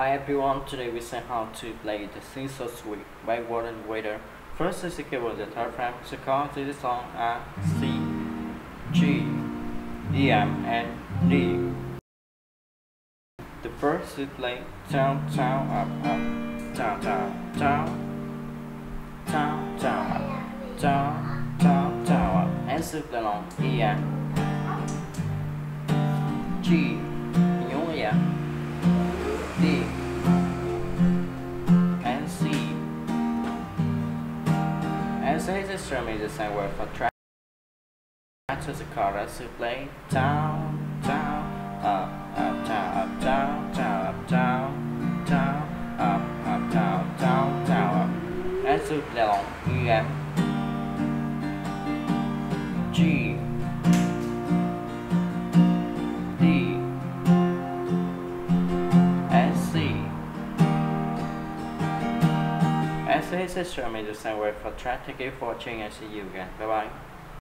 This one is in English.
Hi everyone, today we see how to play the Sin So Sweet by Warren Zeiders. First is the keyboard the third frame, the chords is song are C, G, E, M, and D. The first is play down, down, up, up, down, down, down, down, down, up, down, down, down, up, and so play along. E, M, G, Say the strum is the same word for track. To the chorus to play down, down, up, up, down, up, down, down, up, down, down, up, up, down, down, down, up. And to play along M G Strum is the same word for track. Thank you for watching and see you again. Bye bye.